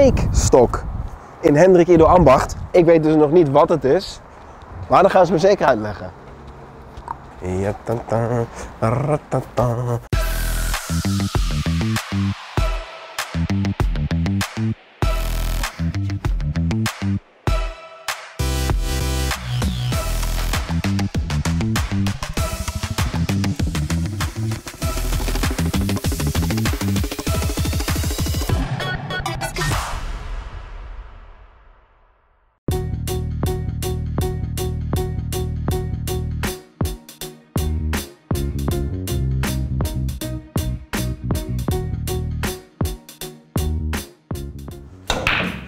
peekstok in Hendrik Ido Ambacht. Ik weet dus nog niet wat het is, maar dan gaan ze me zeker uitleggen.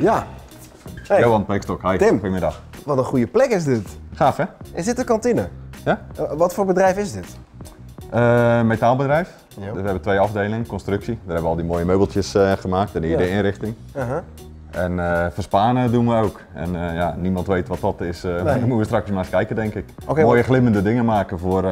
Ja, Hey. Johan Peekstok, hi. Tim. Goedemiddag. wat een goede plek is dit. Gaaf hè? Is dit een kantine? Ja? Eh, wat voor bedrijf is dit? Eh, metaalbedrijf. Ja. Dus we hebben twee afdelingen, constructie. Daar hebben we al die mooie meubeltjes eh, gemaakt en Ja. de inrichting. Uh-huh. En eh, verspanen doen we ook. En ja, niemand weet wat dat is. Nee. Dan moeten we straks maar eens kijken, denk ik. Mooie wat- glimmende dingen maken voor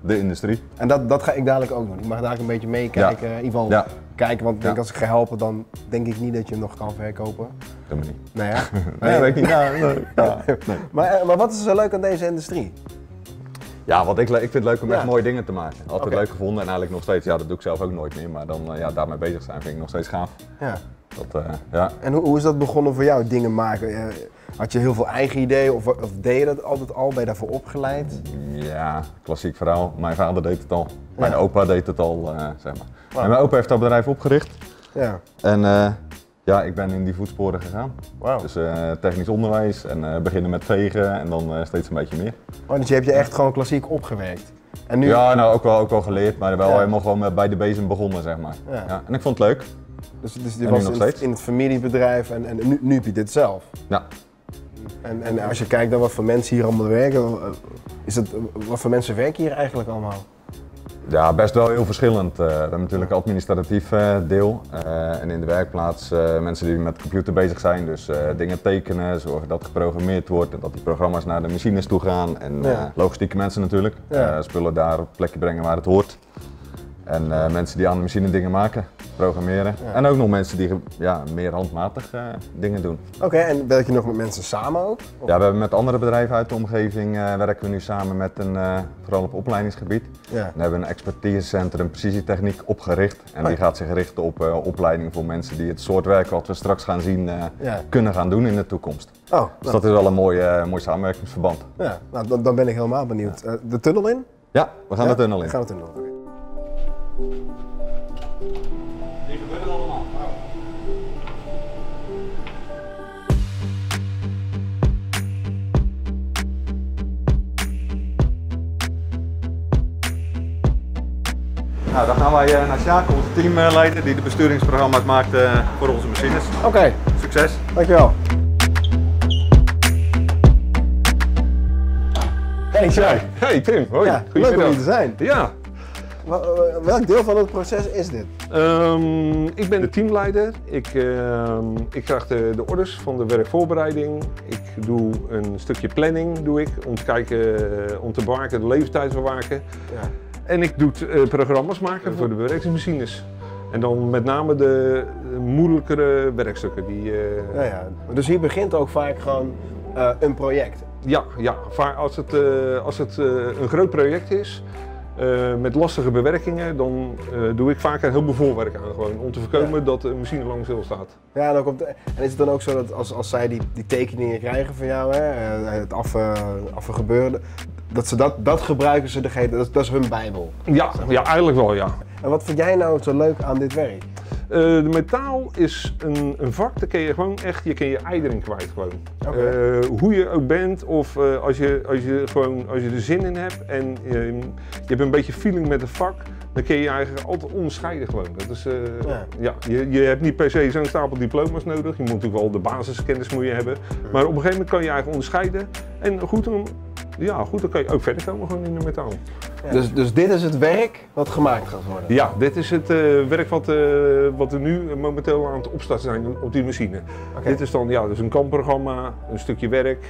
de industrie. En dat, dat ga ik dadelijk ook doen. Ik mag dadelijk een beetje meekijken. In ieder geval Ja. Kijken, want ik denk als ik ga helpen, dan denk ik niet dat je hem nog kan verkopen. Me niet. Nee, ja. Nee, weet ik niet. Ja, nee. Ja, nee. Maar, eh, maar wat is er zo leuk aan deze industrie? Ja, wat ik, ik vind het leuk om Ja. echt mooie dingen te maken. Altijd leuk gevonden en eigenlijk nog steeds. Ja, dat doe ik zelf ook nooit meer. Maar dan eh, ja, daarmee bezig zijn vind ik nog steeds gaaf. Ja. Dat, eh, ja. En hoe, hoe is dat begonnen voor jou, dingen maken? Eh, Had je heel veel eigen ideeën of, of deed je dat altijd al? Ben je daarvoor opgeleid? Ja, klassiek verhaal. Mijn vader deed het al. Mijn Ja. opa deed het al, eh, zeg maar. En mijn opa heeft dat bedrijf opgericht. Ja. En ja, ik ben in die voetsporen gegaan. Wauw. Dus technisch onderwijs en beginnen met vegen en dan steeds een beetje meer. Oh, dus je hebt je echt gewoon klassiek opgewerkt. En nu, Ja, nou ook wel, ook wel geleerd, maar wel Ja. helemaal gewoon bij de bezem begonnen, zeg maar. Ja. En ik vond het leuk. Dus, dus je was in, het- in het familiebedrijf en, en nu, nu heb je dit zelf. Ja. En, en als je kijkt naar wat voor mensen hier allemaal werken, eh, is het, wat voor mensen werken hier eigenlijk allemaal? Ja, best wel heel verschillend. We hebben natuurlijk administratief eh, deel en in de werkplaats mensen die met de computer bezig zijn. Dus dingen tekenen, zorgen dat geprogrammeerd wordt en dat die programma's naar de machines toe gaan. En Ja. logistieke mensen natuurlijk, Ja. Spullen daar op plekje brengen waar het hoort. En eh, mensen die aan de machine dingen maken, programmeren. Ja. En ook nog mensen die ja, meer handmatig eh, dingen doen. Oké, en werk je nog met mensen samen ook? Of- Ja, we hebben met andere bedrijven uit de omgeving eh, werken we nu samen met een, vooral op opleidingsgebied. Ja. We hebben een expertisecentrum precisietechniek opgericht. En Oh die gaat zich richten op opleiding voor mensen die het soort werk wat we straks gaan zien Ja. kunnen gaan doen in de toekomst. Oh, Dus nou, dat is wel een mooi, mooi samenwerkingsverband. ja, nou, dan, dan ben ik helemaal benieuwd. De tunnel in? Ja, we gaan de tunnel in. We gaan de tunnel in. Die gebeuren allemaal. Nou, dan gaan wij eh, naar Sjaak, onze teamleider, die de besturingsprogramma's maakt eh, voor onze machines. Oké, Succes! dankjewel. Hey, Sjaak. Hey Tim, hoi. Ja, leuk om hier te zijn. Ja, Welk deel van het proces is dit? ehm, ik ben de teamleider. Ik, ehm, ik krijg de, de orders van de werkvoorbereiding. Ik doe een stukje planning doe ik, om te kijken, eh, om te bewaken, de leeftijd bewaken. Ja. En ik doe eh, programma's maken voor de bewerkingsmachines. En dan met name de, moeilijkere werkstukken. Die, eh, Ja, ja. Dus hier begint ook vaak gewoon eh, een project. Ja, ja. Als het, eh, als het eh, een groot project is eh, met lastige bewerkingen, dan eh, doe ik vaak een heel voorwerk aan. Gewoon, om te voorkomen dat de machine lang stilstaat. Ja, en, dan komt, en is het dan ook zo dat als, als zij die, die tekeningen krijgen van jou, hè, eh, het af, afgebeuren, dat ze dat, dat gebruiken ze degene, dat, is- dat is hun bijbel. Ja, ja, eigenlijk wel ja. En wat vind jij nou zo leuk aan dit werk? Eh, de metaal is een, een vak, daar kun je gewoon echt, je kun je eieren kwijt gewoon. Eh, hoe je ook bent of eh, als, je, als, je gewoon, als je er zin in hebt en eh, je hebt een beetje feeling met het vak, dan kun je je eigenlijk altijd onderscheiden gewoon. Dat is, Ja. ja. je, je hebt niet per se zo'n stapel diploma's nodig, je moet natuurlijk wel de basiskennis moet je hebben. Maar op een gegeven moment kan je je eigenlijk onderscheiden en goed, dan, ja, goed, dan kan je ook verder komen gewoon in de metaal. Dus, dus dit is het werk wat gemaakt gaat worden. Ja, dit is het eh, werk wat, eh, wat we nu momenteel aan het opstarten zijn op die machine. Dit is dan ja, dus een kampprogramma, een stukje werk.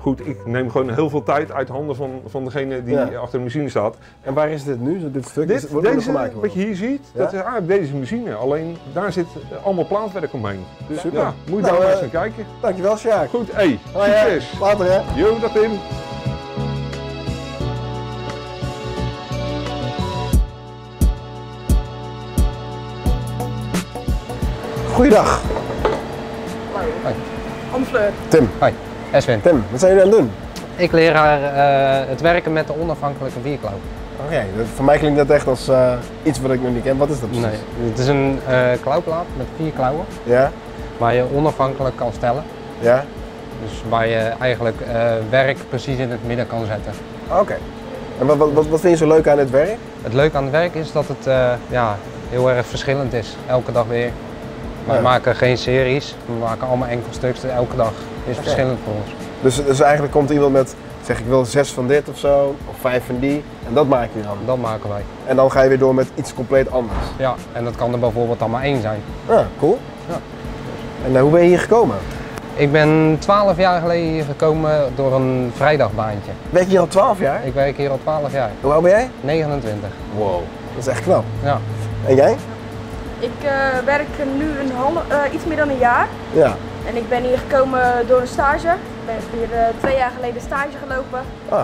goed, ik neem gewoon heel veel tijd uit handen van, van degene die Ja. achter de machine staat. En waar is dit nu? Dit stuk is, wordt deze, gemaakt wat je hier ziet, Ja? dat is eigenlijk deze machine. Alleen daar zit eh, allemaal plaatwerk omheen. Dus Super. ja, moet je Nou, daar maar eens eh, naar kijken. Dankjewel, Sjaak. Goed, hey, Hoi, hè. succes. Later hè. Yo, dag Tim. Goeiedag. Anne-Fleur. Tim. Hoi, Eswin. Tim, wat zijn jullie aan het doen? Ik leer haar eh, het werken met de onafhankelijke vierklauw. Oké, voor mij klinkt dat echt als eh, iets wat ik nog niet ken. Wat is dat precies? Nee, het is een eh, klauwplaat met vier klauwen Ja? waar je onafhankelijk kan stellen. Ja? Dus waar je eigenlijk eh, werk precies in het midden kan zetten. Oké. En wat, wat, wat, wat vind je zo leuk aan dit werk? Het leuke aan het werk is dat het eh, ja, heel erg verschillend is, elke dag weer. Wij maken geen series, we maken allemaal enkel stuks, elke dag is verschillend voor ons. Dus, dus eigenlijk komt iemand met, zeg ik wil zes van dit of zo, of vijf van die, en dat maak je dan. Dat maken wij. En dan ga je weer door met iets compleet anders. Ja, en dat kan er bijvoorbeeld dan maar één zijn. Ja, cool. Ja. En eh, hoe ben je hier gekomen? Ik ben 12 jaar geleden hier gekomen door een vrijdagbaantje. Werk je hier al 12 jaar? Ik werk hier al 12 jaar, Hoe oud ben jij? 29. Wow. Dat is echt knap. Ja. En jij? Ik eh, werk nu een half, eh, iets meer dan een jaar. Ja. En ik ben hier gekomen door een stage. Ik ben hier eh, twee jaar geleden stage gelopen. Ah,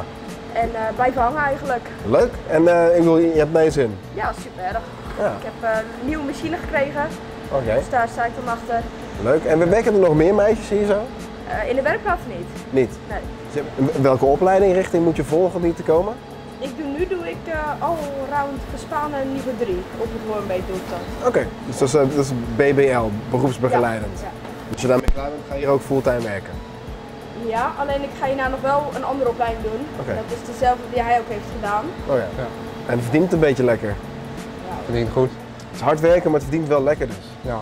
En blijven hangen eigenlijk. leuk. En ik bedoel, je hebt naar je zin. Ja, super erg. Ja. Ik heb een nieuwe machine gekregen. Oké, Dus daar sta ik dan achter. leuk. En we werken er nog meer meisjes hier zo? In de werkplaats niet. Niet. Nee. Dus Welke opleiding richting moet je volgen om hier te komen? Ik doe, nu doe ik eh allround Gespanen niveau 3 op het Wormbeet doe ik dat. Oké, dus dat is, eh, dat is BBL, beroepsbegeleidend. Ja. Als je daarmee klaar bent, ga je hier ook fulltime werken. ja, alleen ik ga hierna nog wel een andere opleiding doen. Oké. Dat is dezelfde die hij ook heeft gedaan. Oh ja. Ja. En het verdient een beetje lekker. Verdient goed. Het is hard werken, maar het verdient wel lekker dus. Ja.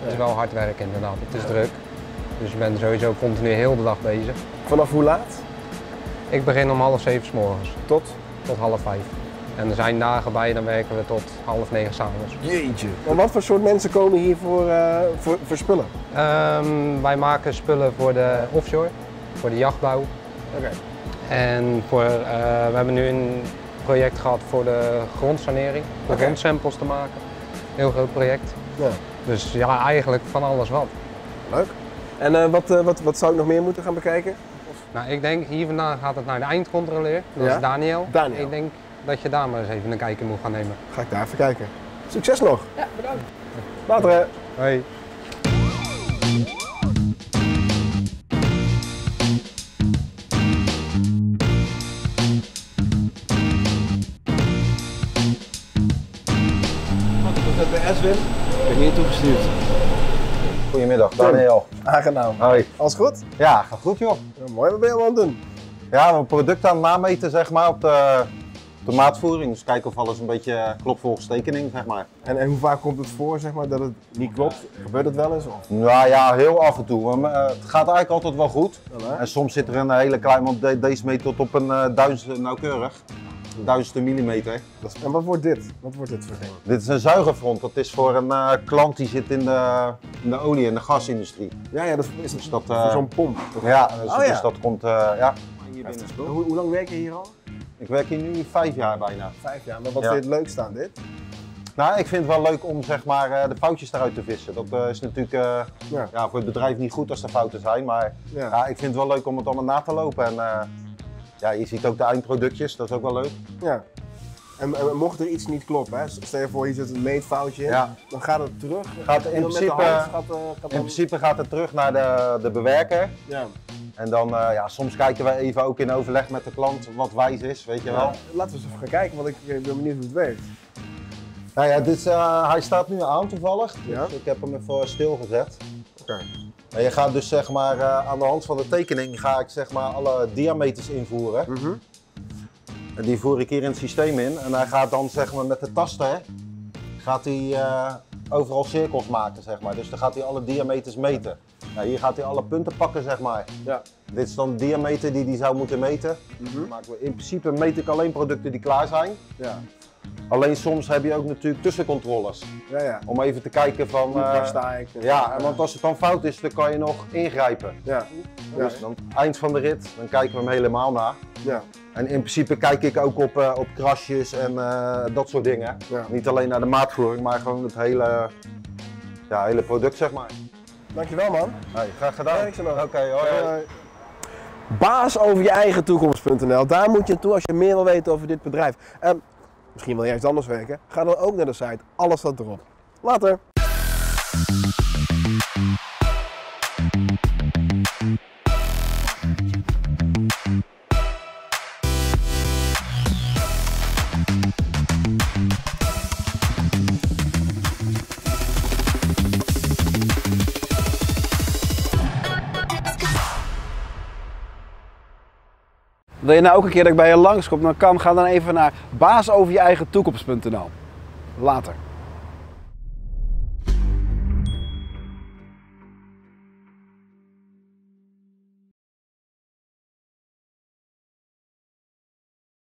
Het is wel hard werken inderdaad. Het is druk. Dus ik ben sowieso continu heel de dag bezig. Vanaf hoe laat? Ik begin om half zeven s morgens Tot? Tot half vijf. En er zijn dagen bij, dan werken we tot half negen s'avonds. Jeetje. En wat voor soort mensen komen hier voor, eh, voor, voor spullen? Ehm, wij maken spullen voor de offshore, voor de jachtbouw. Oké. En voor, eh, we hebben nu een project gehad voor de grondsanering, voor grondsamples te maken. Heel groot project. Ja, Dus ja, eigenlijk van alles wat. leuk. En eh, wat, eh, wat, wat zou ik nog meer moeten gaan bekijken? Nou, ik denk hier vandaan gaat het naar de eindcontroleur, dat Ja? is Daniel. Daniel. Ik denk dat je daar maar eens even een kijkje moet gaan nemen. Ga ik daar even kijken. Succes nog. Ja, bedankt. Later hè. Hoi. Ik ben bij Eswin. Ik ben hier toegestuurd. Goedemiddag, Daniel. Aangenaam. Hoi. Alles goed? Ja, gaat goed joh. Ja, mooi, wat ben je allemaal aan het doen? Ja, we producten aan het nameten zeg maar op de, op de maatvoering. Dus kijken of alles een beetje klopt volgens tekening zeg maar. En, en hoe vaak komt het voor zeg maar, dat het niet klopt? Gebeurt het wel eens? Of? Nou ja, heel af en toe. Maar, eh, het gaat eigenlijk altijd wel goed. En soms zit er een hele klein, want de- deze meet tot op een eh, duizend, nauwkeurig. Een duizendste millimeter. Dat is- En wat wordt dit? Wat wordt dit voor ding? Dit is een zuigerfront. Dat is voor een eh, klant die zit in de, in de olie- en de gasindustrie. Ja, ja, dat is, is Dus dat, voor eh, zo'n pomp. toch? Ja, dus, Oh ja. dus dat komt, eh, ja. Hoe, hoe lang werk je hier al? Ik werk hier nu vijf jaar bijna. Vijf jaar. Maar wat Ja. vind je het leukste aan dit? Nou, ik vind het wel leuk om zeg maar, eh, de foutjes eruit te vissen. Dat eh, is natuurlijk eh, Ja. ja, voor het bedrijf niet goed als er fouten zijn, maar Ja. ja. ik vind het wel leuk om het allemaal na te lopen. En eh, ja, je ziet ook de eindproductjes, dat is ook wel leuk. ja. En, en mocht er iets niet kloppen, hè? stel je voor hier zit een meetfoutje in, Ja. dan gaat het terug. Gaat in principe- hand gaat, In principe gaat het terug naar de, de bewerker. ja. En dan, eh, ja, soms kijken we even ook in overleg met de klant wat wijs is, weet je wel. Ja, Laten we eens even gaan kijken, want ik ben benieuwd hoe het werkt. Nou ja, dit, eh, hij staat nu aan toevallig, dus Ja. ik heb hem even stilgezet. Oké. En je gaat dus zeg maar eh, aan de hand van de tekening ga ik zeg maar alle diameters invoeren. Mhm. En die voer ik hier in het systeem in. En hij gaat dan zeg maar met de taster gaat hij, eh, overal cirkels maken, zeg maar. Dus dan gaat hij alle diameters meten. Nou, hier gaat hij alle punten pakken, zeg maar. Ja. Dit is dan de diameter die hij zou moeten meten. Mhm. Dan maken we, in principe meet ik alleen producten die klaar zijn. Ja. Alleen soms heb je ook natuurlijk tussencontroles. Ja, ja. Om even te kijken van... Eh, sta ik? ja, want als het dan fout is, dan kan je nog ingrijpen. Ja. Dus dan eind van de rit, dan kijken we hem helemaal na. Ja. En in principe kijk ik ook op, eh, op krasjes en eh, dat soort dingen. Ja. Niet alleen naar de maatvoering, maar gewoon het hele, ja, hele product, zeg maar. Dankjewel man. Hey, graag gedaan. Oké, hoi. hoi. Hoi. Baas over je eigen toekomst.nl. Daar moet je naartoe als je meer wil weten over dit bedrijf. En misschien wil je iets anders werken. Ga dan ook naar de site. Alles staat erop. Later. Wil je nou ook een keer dat ik bij je langskom, dan kan, ga dan even naar baasoverjeeigen toekomst.nl. Later.